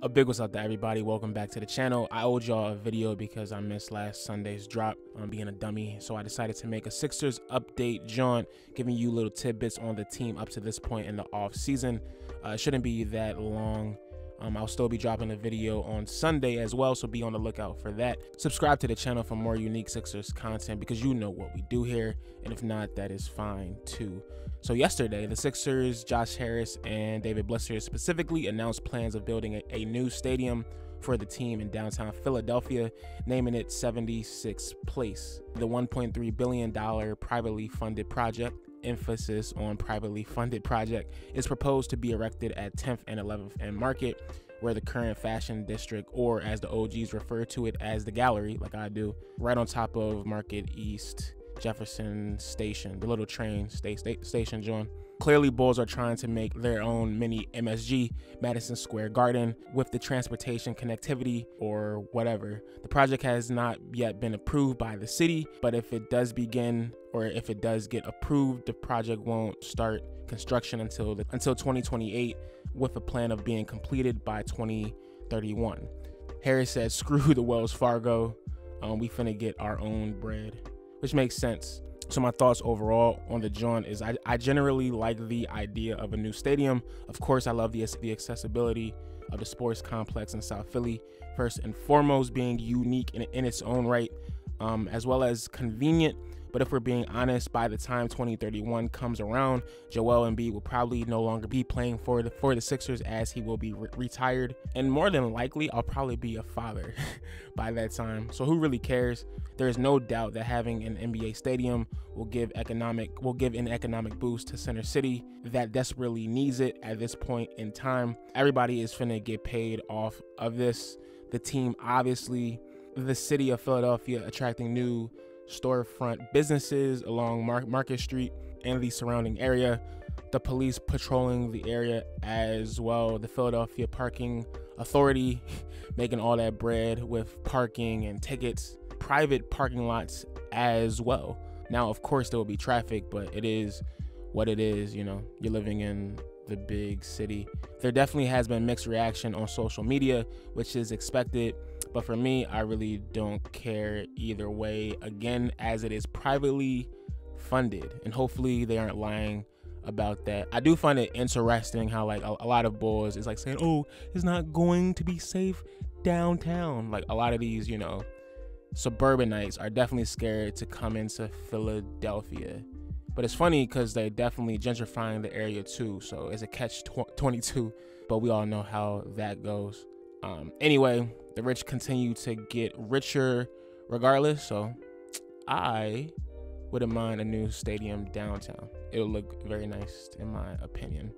A big what's up to everybody. Welcome back to the channel. I owed y'all a video because I missed last Sunday's drop on being a dummy. So I decided to make a Sixers update jaunt, giving you little tidbits on the team up to this point in the off season. Uh, it shouldn't be that long. Um, I'll still be dropping a video on Sunday as well, so be on the lookout for that. Subscribe to the channel for more unique Sixers content because you know what we do here, and if not, that is fine too. So yesterday, the Sixers, Josh Harris, and David Blitzer specifically announced plans of building a, a new stadium for the team in downtown Philadelphia, naming it 76 Place. The $1.3 billion privately funded project emphasis on privately funded project is proposed to be erected at 10th and 11th and Market, where the current fashion district, or as the OGs refer to it as the gallery, like I do, right on top of Market East Jefferson Station, the little train sta- sta- station, John. Clearly, Bulls are trying to make their own mini MSG, Madison Square Garden, with the transportation connectivity or whatever. The project has not yet been approved by the city, but if it does begin or if it does get approved, the project won't start construction until the, until 2028, with a plan of being completed by 2031. Harris said, "Screw the Wells Fargo, um, we finna get our own bread," which makes sense. So my thoughts overall on the joint is I, I generally like the idea of a new stadium. Of course, I love the, the accessibility of the sports complex in South Philly. First and foremost, being unique in, in its own right, um, as well as convenient but if we're being honest, by the time 2031 comes around, Joel Embiid will probably no longer be playing for the for the Sixers as he will be re- retired, and more than likely, I'll probably be a father by that time. So who really cares? There is no doubt that having an NBA stadium will give economic will give an economic boost to Center City that desperately needs it at this point in time. Everybody is finna get paid off of this. The team obviously the city of Philadelphia attracting new storefront businesses along Mar- Market Street and the surrounding area, the police patrolling the area as well, the Philadelphia Parking Authority making all that bread with parking and tickets, private parking lots as well. Now, of course, there will be traffic, but it is what it is. You know, you're living in the big city. There definitely has been mixed reaction on social media, which is expected but for me, I really don't care either way. Again, as it is privately funded, and hopefully they aren't lying about that. I do find it interesting how like a, a, lot of boys is like saying, "Oh, it's not going to be safe downtown." Like a lot of these, you know, suburbanites are definitely scared to come into Philadelphia. But it's funny because they're definitely gentrifying the area too. So it's a catch tw- 22. But we all know how that goes. Um, anyway, the rich continue to get richer regardless. So I wouldn't mind a new stadium downtown. It'll look very nice, in my opinion.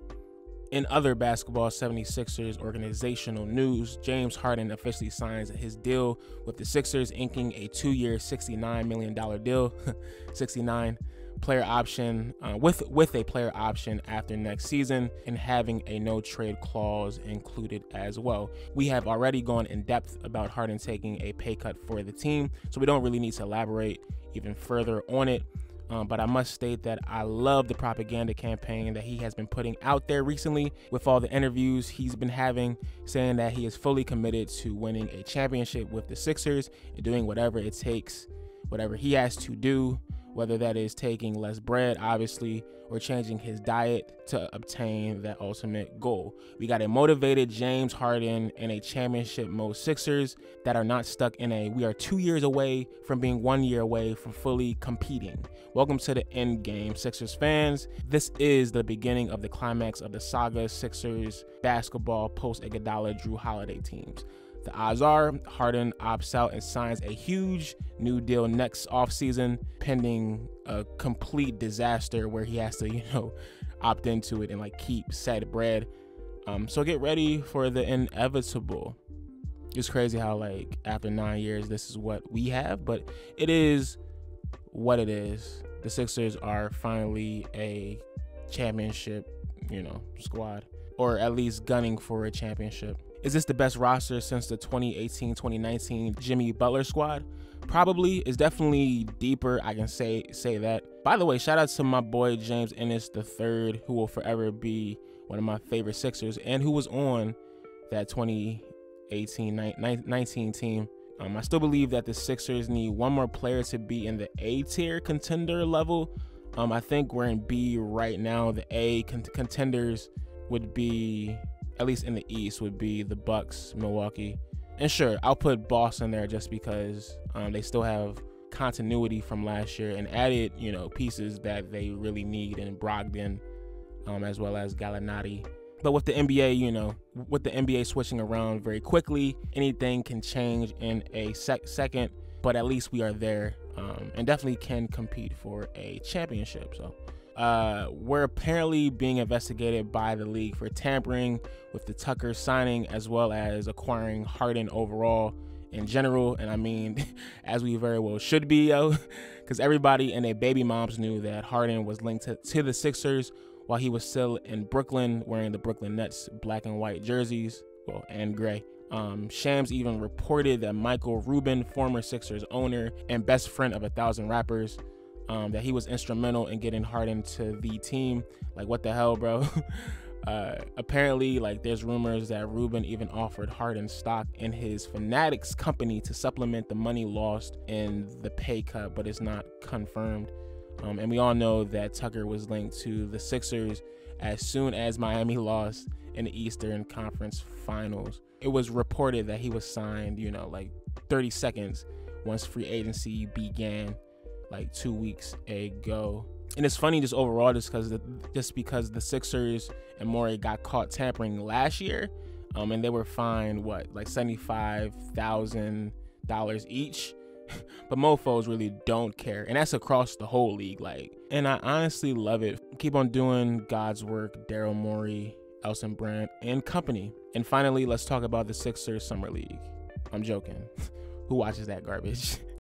In other basketball 76ers organizational news, James Harden officially signs his deal with the Sixers, inking a two year, $69 million deal. 69 player option uh, with with a player option after next season and having a no trade clause included as well. We have already gone in depth about Harden taking a pay cut for the team, so we don't really need to elaborate even further on it. Um, but I must state that I love the propaganda campaign that he has been putting out there recently with all the interviews he's been having, saying that he is fully committed to winning a championship with the Sixers and doing whatever it takes, whatever he has to do whether that is taking less bread, obviously, or changing his diet to obtain that ultimate goal. We got a motivated James Harden and a championship mode Sixers that are not stuck in a we are two years away from being one year away from fully competing. Welcome to the end game, Sixers fans. This is the beginning of the climax of the saga Sixers basketball post Iguodala Jrue Holiday teams. The odds are Harden opts out and signs a huge new deal next offseason, pending a complete disaster where he has to, you know, opt into it and like keep said bread. Um, so get ready for the inevitable. It's crazy how like after nine years, this is what we have, but it is what it is. The Sixers are finally a championship, you know, squad, or at least gunning for a championship. Is this the best roster since the 2018 2019 Jimmy Butler squad? Probably. It's definitely deeper. I can say say that. By the way, shout out to my boy James Ennis III, who will forever be one of my favorite Sixers and who was on that 2018 19 team. Um, I still believe that the Sixers need one more player to be in the A tier contender level. Um, I think we're in B right now. The A con- contenders would be, at least in the East, would be the Bucks, Milwaukee, and sure, I'll put Boston there just because um, they still have continuity from last year and added, you know, pieces that they really need in Brogdon, um, as well as Gallinari. But with the NBA, you know, with the NBA switching around very quickly, anything can change in a sec- second. But at least we are there, um, and definitely can compete for a championship. So. Uh, we're apparently being investigated by the league for tampering with the Tucker signing as well as acquiring Harden overall in general. And I mean, as we very well should be, yo, because everybody and their baby moms knew that Harden was linked to, to the Sixers while he was still in Brooklyn wearing the Brooklyn Nets black and white jerseys, well, and gray. Um, Shams even reported that Michael Rubin, former Sixers owner and best friend of a thousand rappers, um, that he was instrumental in getting Harden to the team. Like, what the hell, bro? Uh, apparently, like there's rumors that Rubin even offered Harden stock in his Fanatics company to supplement the money lost in the pay cut, but it's not confirmed. Um, and we all know that Tucker was linked to the Sixers as soon as Miami lost in the Eastern Conference Finals. It was reported that he was signed, you know, like 30 seconds once free agency began, like two weeks ago and it's funny just overall just because just because the Sixers and Morey got caught tampering last year, um, and they were fined what like seventy five thousand dollars each. but mofo's really don't care, and that's across the whole league. Like, and I honestly love it. Keep on doing God's work, Daryl Morey, Elton Brand, and company. And finally, let's talk about the Sixers Summer League. I'm joking. Who watches that garbage?